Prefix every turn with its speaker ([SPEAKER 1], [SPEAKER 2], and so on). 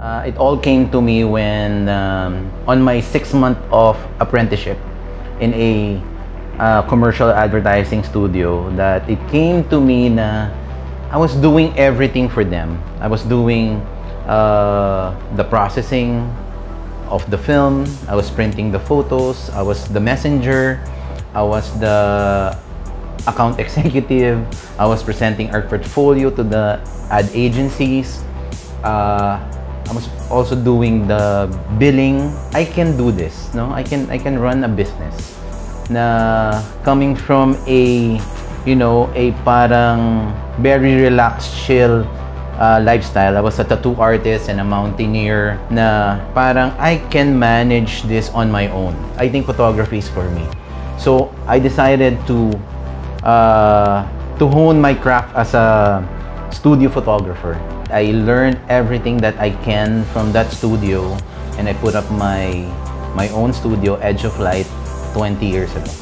[SPEAKER 1] Uh, it all came to me when um, on my six month of apprenticeship in a uh, commercial advertising studio that it came to me na I was doing everything for them. I was doing uh, the processing of the film. I was printing the photos. I was the messenger. I was the account executive. I was presenting our portfolio to the ad agencies. Uh, I was also doing the billing. I can do this, no? I can I can run a business. Na coming from a you know, a parang very relaxed, chill uh, lifestyle. I was a tattoo artist and a mountaineer na parang I can manage this on my own. I think photography is for me. So I decided to uh, to hone my craft as a studio photographer. I learned everything that I can from that studio and I put up my my own studio, Edge of Light, 20 years ago.